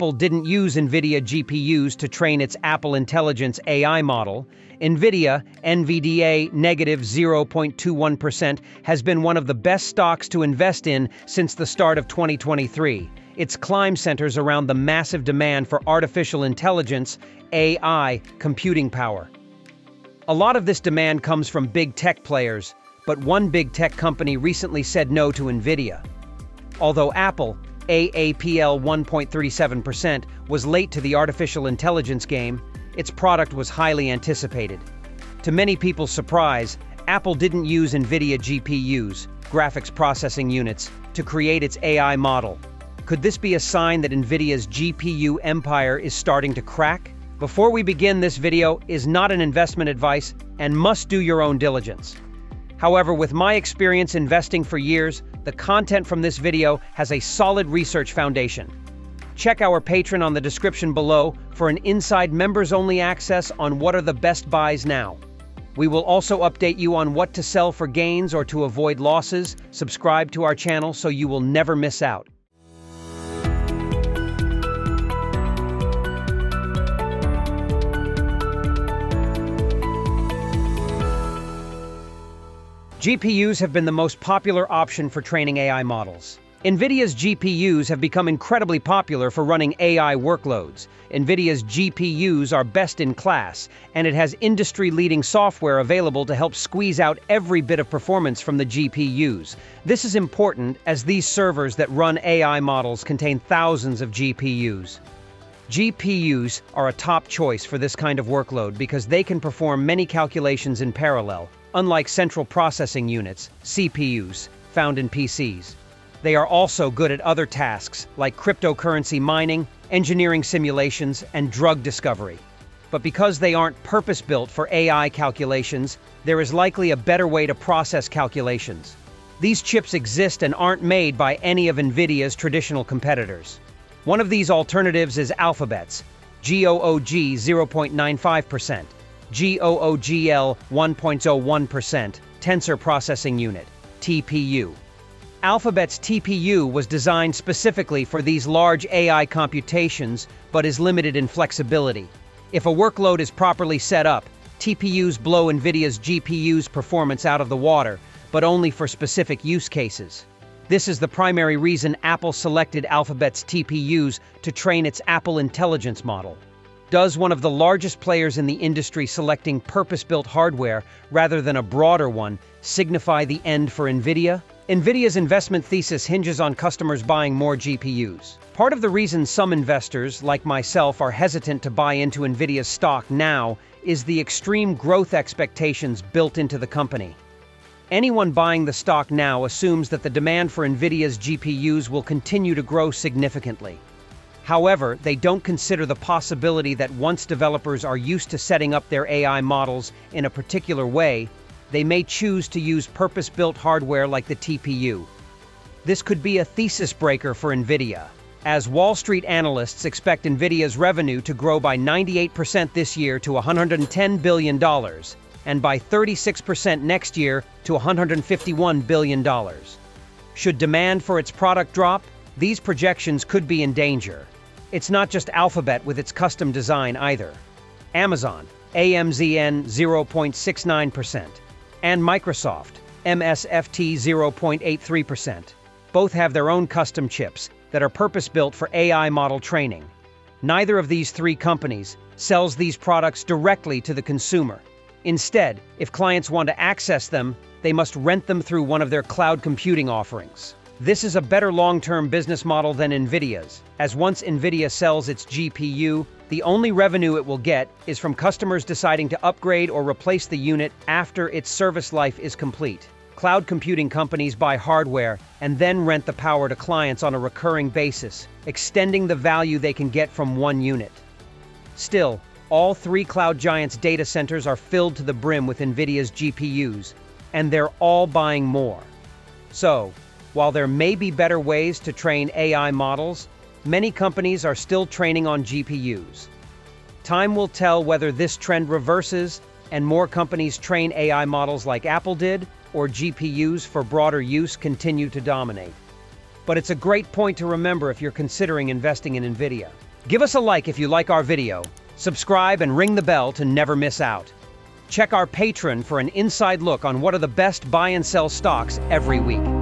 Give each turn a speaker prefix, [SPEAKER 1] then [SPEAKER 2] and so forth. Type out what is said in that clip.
[SPEAKER 1] Apple didn't use NVIDIA GPUs to train its Apple Intelligence AI model, NVIDIA, NVDA negative 0.21%, has been one of the best stocks to invest in since the start of 2023. Its climb centers around the massive demand for artificial intelligence, AI, computing power. A lot of this demand comes from big tech players, but one big tech company recently said no to NVIDIA. Although Apple, AAPL 1.37%, was late to the artificial intelligence game, its product was highly anticipated. To many people's surprise, Apple didn't use NVIDIA GPUs, graphics processing units, to create its AI model. Could this be a sign that NVIDIA's GPU empire is starting to crack? Before we begin, this video is not an investment advice and must do your own diligence. However, with my experience investing for years, the content from this video has a solid research foundation. Check our Patreon on the description below for an inside members-only access on what are the best buys now. We will also update you on what to sell for gains or to avoid losses. Subscribe to our channel so you will never miss out. GPUs have been the most popular option for training AI models. NVIDIA's GPUs have become incredibly popular for running AI workloads. NVIDIA's GPUs are best in class, and it has industry-leading software available to help squeeze out every bit of performance from the GPUs. This is important as these servers that run AI models contain thousands of GPUs. GPUs are a top choice for this kind of workload because they can perform many calculations in parallel, unlike central processing units, CPUs, found in PCs. They are also good at other tasks like cryptocurrency mining, engineering simulations, and drug discovery. But because they aren't purpose-built for AI calculations, there is likely a better way to process calculations. These chips exist and aren't made by any of NVIDIA's traditional competitors. One of these alternatives is Alphabet's GOOG 0.95%, GOOGL 1.01% Tensor Processing Unit, TPU. Alphabet's TPU was designed specifically for these large AI computations, but is limited in flexibility. If a workload is properly set up, TPUs blow NVIDIA's GPU's performance out of the water, but only for specific use cases. This is the primary reason Apple selected Alphabet's TPUs to train its Apple Intelligence model. Does one of the largest players in the industry selecting purpose-built hardware rather than a broader one signify the end for NVIDIA? NVIDIA's investment thesis hinges on customers buying more GPUs. Part of the reason some investors, like myself, are hesitant to buy into NVIDIA's stock now is the extreme growth expectations built into the company. Anyone buying the stock now assumes that the demand for NVIDIA's GPUs will continue to grow significantly. However, they don't consider the possibility that once developers are used to setting up their AI models in a particular way, they may choose to use purpose-built hardware like the TPU. This could be a thesis breaker for NVIDIA, as Wall Street analysts expect NVIDIA's revenue to grow by 98% this year to $110 billion, and by 36% next year to $151 billion. Should demand for its product drop, these projections could be in danger. It's not just Alphabet with its custom design either. Amazon, AMZN 0.69%, and Microsoft, MSFT 0.83%. Both have their own custom chips that are purpose-built for AI model training. Neither of these three companies sells these products directly to the consumer. Instead, if clients want to access them, they must rent them through one of their cloud computing offerings. This is a better long-term business model than NVIDIA's, as once NVIDIA sells its GPU, the only revenue it will get is from customers deciding to upgrade or replace the unit after its service life is complete. Cloud computing companies buy hardware and then rent the power to clients on a recurring basis, extending the value they can get from one unit. Still, all three cloud giants' data centers are filled to the brim with NVIDIA's GPUs, and they're all buying more. So, while there may be better ways to train AI models, many companies are still training on GPUs. Time will tell whether this trend reverses and more companies train AI models like Apple did, or GPUs for broader use continue to dominate. But it's a great point to remember if you're considering investing in NVIDIA. Give us a like if you like our video, subscribe and ring the bell to never miss out. Check our Patreon for an inside look on what are the best buy and sell stocks every week.